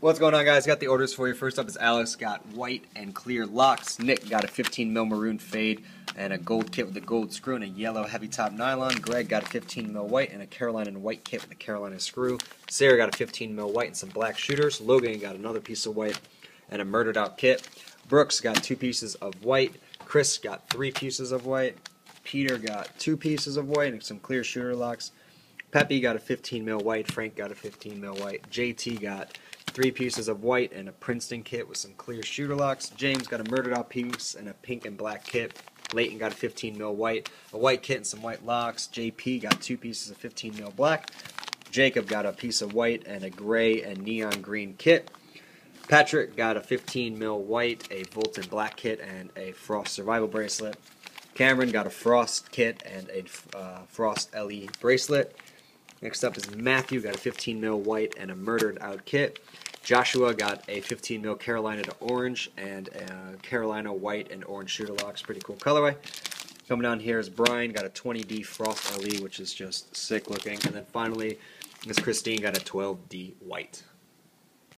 What's going on, guys? Got the orders for you. First up is Alex. Got white and clear locks. Nick got a 15 mil maroon fade and a gold kit with a gold screw and a yellow heavy top nylon. Greg got a 15 mil white and a Carolina white kit with a Carolina screw. Sarah got a 15 mil white and some black shooters. Logan got another piece of white and a murdered out kit. Brooks got two pieces of white. Chris got three pieces of white. Peter got two pieces of white and some clear shooter locks. Peppy got a 15 mil white. Frank got a 15 mil white. JT got three pieces of white and a Princeton kit with some clear shooter locks. James got a murdered out piece and a pink and black kit. Leighton got a 15 mil white, a white kit and some white locks. JP got two pieces of 15 mil black. Jacob got a piece of white and a gray and neon green kit. Patrick got a 15 mil white, a Volton black kit, and a Frost survival bracelet. Cameron got a Frost kit and a uh, Frost LE bracelet. Next up is Matthew, got a 15 mil white and a murdered out kit. Joshua got a 15 mil Carolina to orange and a Carolina white and orange shooter locks. Pretty cool colorway. Coming down here is Brian, got a 20D Frost LE, which is just sick looking. And then finally, Miss Christine got a 12D white.